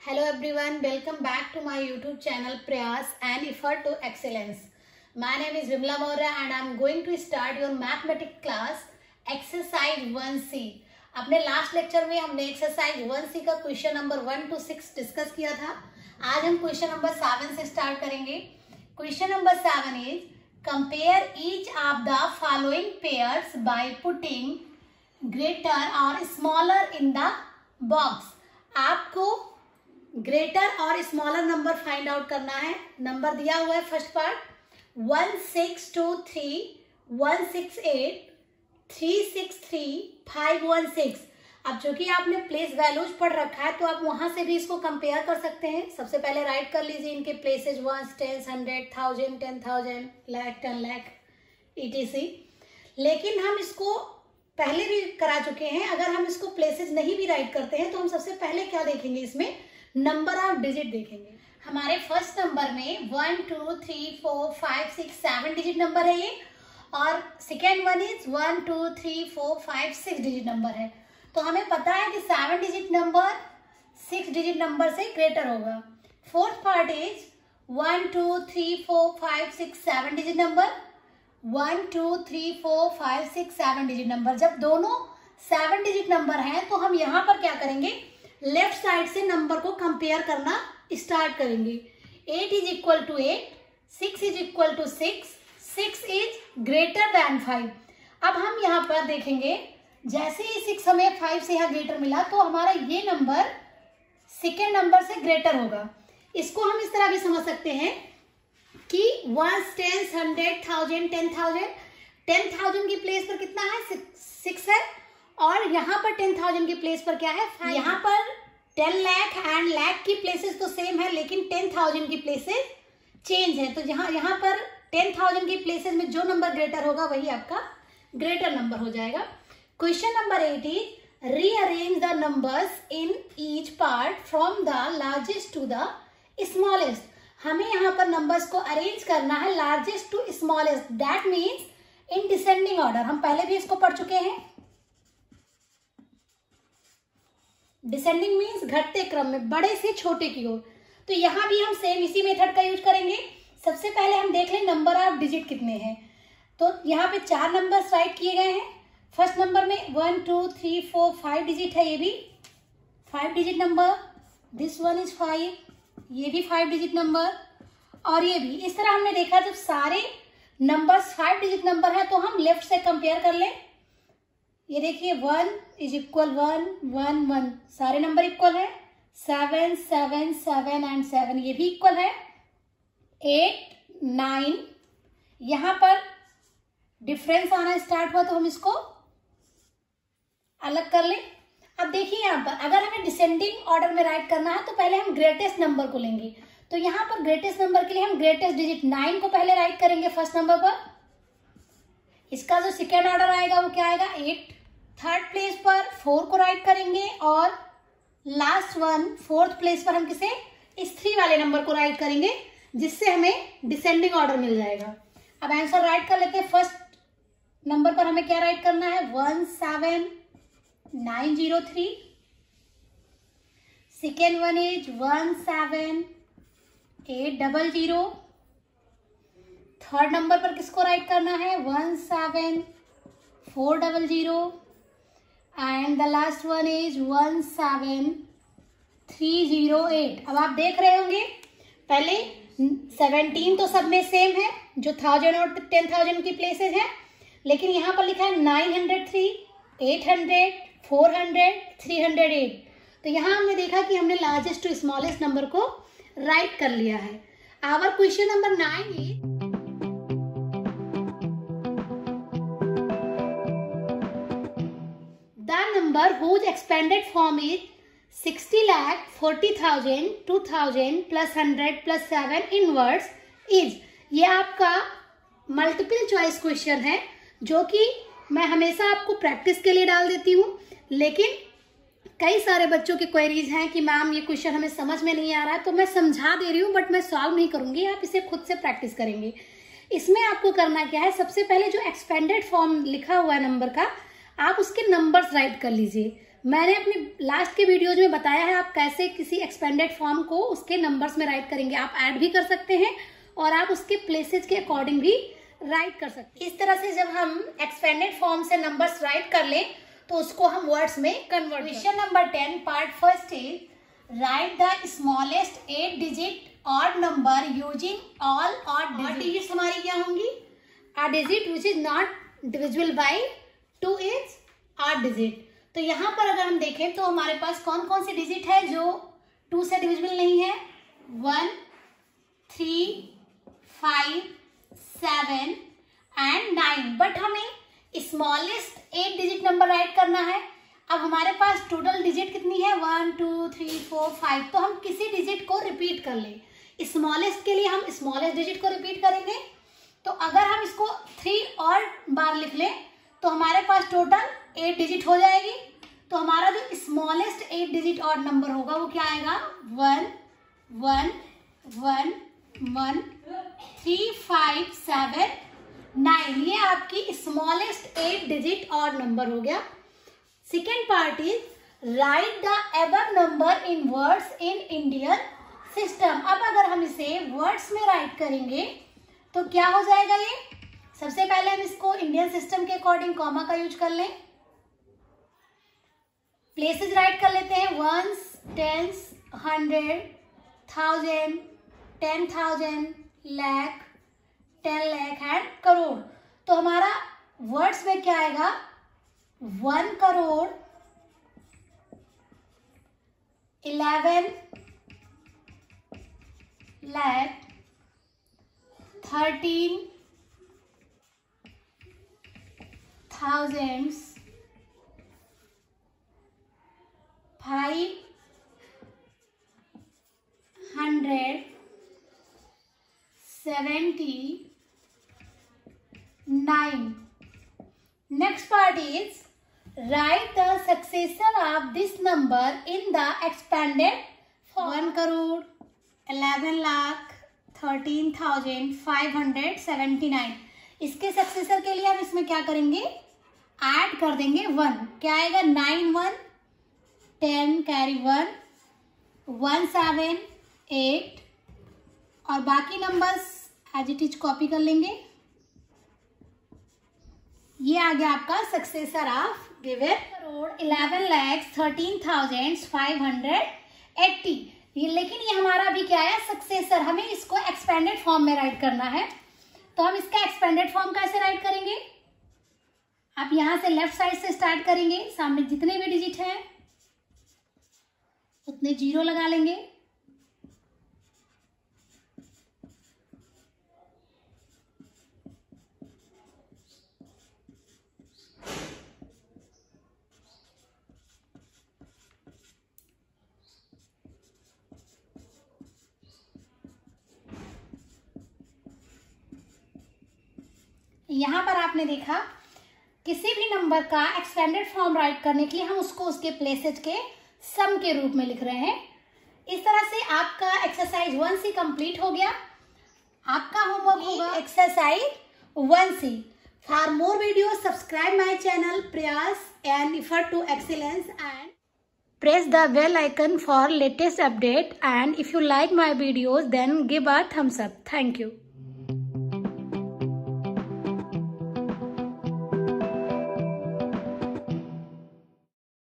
Hello everyone welcome back to my YouTube channel Prayas and effort to excellence my name is Vimla Maurya and I am going to start your mathematic class exercise one C अपने last lecture में हमने exercise one C का question number one two six discuss किया था। आज हम question number seven से start करेंगे। Question number seven is compare each of the following pair by putting greater or smaller in the box आपको greater और smaller number find out करना है। नंबर दिया हुआ है first part one six two three one six eight three six three five one six अब जो कि आपने प्लेस वैल्यूज़ पढ़ रखा है तो आप वहाँ से भी इसको कंपेयर कर सकते हैं। सबसे पहले राइट कर लीजिए इनके places one ten hundred thousand ten thousand lakh ten lakh ETC लेकिन हम इसको पहले भी करा चुके हैं। अगर हम इसको प्लेसेज नहीं भी राइट करते हैं तो हम सबसे पहले क्या देखेंगे इसमें? नंबर ऑफ़ डिजिट देखेंगे। हमारे फ़र्स्ट नंबर में one, two, three, four, five, six, seven digit number है ये, और second one is one, two, three, four, five, six digit number है। तो हमें पता है कि seven digit number, six digit number से ग्रेटर होगा। Fourth part is one, two, three, four, five, six, seven digit number. One, two, three, four, five, six, seven digit number. जब दोनों सेवन डिजिट नंबर हैं तो हम यहाँ पर क्या करेंगे? लेफ़्ट साइड से नंबर को कंपेयर करना स्टार्ट करेंगे। Eight is equal to eight, six is equal to six six is greater than five. अब हम यहाँ पर देखेंगे, जैसे ही सिक्स हमें फाइव से यहाँ ग्रेटर मिला तो हमारा ये नंबर सेकेंड नंबर से ग्रेटर होगा। इसको हम इस तरह भी समझ सकते हैं कि one ten hundred thousand ten thousand ten thousand की प्लेस पर कितना है? सिक्स है। और यहाँ पर टेन थाउज़ेंड की प्लेस पर क्या है? यहाँ पर टेन लैख एंड लैख की प्लेसेस तो सेम है लेकिन टेन थाउज़ेंड की प्लेसेस चेंज है। तो यहाँ यहाँ पर टेन थाउज़ेंड की प्लेसेस में जो नंबर ग्रेटर होगा वही आपका ग्रेटर नंबर हो जाएगा। Question number eight is rearrange the numbers in each part from the largest to the smallest हमें यहाँ पर नंबर्स को अरेंज करना है largest to smallest that means in descending order हम पहले भी इसको पढ़ चुके हैं। डिसेंडिंग मीन्स घटते क्रम में, बड़े से छोटे की ओर। तो यहाँ भी हम सेम इसी मेथड का यूज़ करेंगे। सबसे पहले हम देख लें नंबर ऑफ़ डिजिट कितने हैं। तो यहाँ पे चार नंबर राइट किए गए हैं। फ़र्स्ट नंबर में one two three four five digit है ये भी। Five digit number this one is five ये भी फाइव डिजिट नंबर और ये भी, इस तरह हमने देखा जब सारे नंबर्स फाइव डिजिट नंबर है तो हम लेफ़्ट से कंपेयर कर लें। ये देखिए one is equal one one one सारे नंबर इक्वल है। Seven seven seven and seven ये भी इक्वल है। एट नाइन यहाँ पर डिफरेंस आना स्टार्ट हुआ तो हम इसको अलग कर लें। अब देखिए यहाँ पर अगर हमें डिसेंडिंग ऑर्डर में राइट करना है तो पहले हम ग्रेटेस्ट नंबर को लेंगे। तो यहाँ पर ग्रेटेस्ट नंबर के लिए हम ग्रेटेस्ट डिजिट नाइन को पहले राइट करेंगे फ़र्स्ट नंबर पर। इसका जो सेकेंड ऑर्डर आएगा, वो क्या आएगा? एट थर्ड प्लेस पर फोर को राइट करेंगे और लास्ट वन फोर्थ प्लेस पर हम किसे? इस थ्री वाले नंबर को राइट करेंगे, जिससे हमें डिसेंडिंग ऑर्डर मिल जाएगा। अब आंसर राइट कर लेते हैं। फ़र्स्ट नंबर पर हमें क्या राइट करना है? One seven nine zero three second one is one seven eight double zero third number पर किसको राइट करना है? One seven four double zero and the last one is one seven three zero eight अब आप देख रहे होंगे, पहले सेवनटीन तो सब में सेम है, जो थाउज़ेंड और टेन थाउज़ेंड की प्लेसेस है, लेकिन यहाँ पर लिखा है nine hundred three eight hundred four hundred three hundred eight तो यहाँ हमने देखा कि हमने लार्जेस्ट टू स्मॉलेस्ट नंबर को राइट कर लिया है। Our question number nine is expanded form is 60 lakh 40,000 2000 plus 100 plus 7 inwards is. ये आपका मल्टीपल चॉइस क्वेश्चन है जो कि मैं हमेशा आपको प्रैक्टिस के लिए डाल देती हूँ। लेकिन कई सारे बच्चों की क्वेरीज हैं कि मैम ये क्वेश्चन हमें समझ में नहीं आ रहा है तो मैं समझा दे रही हूँ बट मैं सॉल्व नहीं करूँगी। आप इसे खुद से प्रैक्टिस करेंगे। इसमें आपको करना क्या है सबसे पहले जो एक्सपेंडेड फॉर्म लिखा हुआ है नंबर का आप उसके नंबर्स राइट कर लीजिए। मैंने अपने लास्ट के वीडियोज़ में बताया है आप कैसे किसी एक्सपेंडेड फॉर्म को उसके नंबर्स में राइट करेंगे आप ऐड भी कर सकते हैं और आप उसके प्लेसेज के अकॉर्डिंग भी राइट कर सकते हैं। इस तरह से जब हम एक्सपेंडेड फॉर्म से नंबर्स राइट कर लें तो उसको हम वर्ड्स में convert question number ten part first is write the smallest eight digit odd number using all odd digit हमारी क्या होंगी? A digit which is not divisible by two is आठ डिजिट तो यहाँ पर अगर हम देखें तो हमारे पास कौन कौन सी डिजिट है जो टू से डिविजिबल नहीं है? One three five seven and nine but हमें smallest eight digit number write करना है। अब हमारे पास टोटल डिजिट कितनी है? One two three four five तो हम किसी डिजिट को रिपीट कर ले। स्मॉलेस्ट के लिए हम स्मॉलेस्ट डिजिट को रिपीट करेंगे। तो अगर हम इसको थ्री और बार लिख लें तो हमारे पास टोटल एट डिजिट हो जाएगी। तो हमारा जो smallest eight digit odd number होगा, वो क्या आएगा? One one one one three five seven nine ये आपकी smallest eight digit odd number हो गया। Second part is write the above number in words in Indian system अब अगर हम इसे वर्ड्स में राइट करेंगे तो क्या हो जाएगा ये? सबसे पहले हम इसको इंडियन सिस्टम के अकॉर्डिंग कॉमा का यूज़ कर लें। प्लेसेस राइट कर लेते हैं. Ones tens hundred thousand ten thousand lakh ten lakh and crore तो हमारा वर्ड्स में क्या आएगा? One crore eleven lakh thirteen thousands five hundred seventy nine next part is write the successor of this number in the expanded one crore eleven lakh thirteen thousand five hundred seventy nine इसके successor के लिए हम इसमें क्या करेंगे? Add कर देंगे one क्या आएगा? Nine one ten carry one one seven eight और बाकी numbers as it is copy कर लेंगे। ये आ गया आपका successor of given crore eleven lakhs thirteen thousand five hundred eighty ये लेकिन ये हमारा अभी क्या है? सक्सेसर हमें इसको एक्सपेंडेड फॉर्म में राइट करना है। तो हम इसका एक्सपेंडेड फॉर्म कैसे राइट करेंगे? आप यहाँ से लेफ़्ट साइड से स्टार्ट करेंगे। सामने जितने भी डिजिट हैं उतने ज़ीरो लगा लेंगे। यहाँ पर आपने देखा, किसी भी नंबर का एक्सटेंडेड फॉर्म राइट करने के लिए हम उसको उसके प्लेसेज के सम के रूप में लिख रहे हैं। इस तरह से आपका एक्सरसाइज वन सी कंप्लीट हो गया। आपका होमवर्क होगा। Exercise one C for more video subscribe my channel Prayas and effort to excellence and press the bell icon for latest update and if you like my videos then give a thumbs up thank you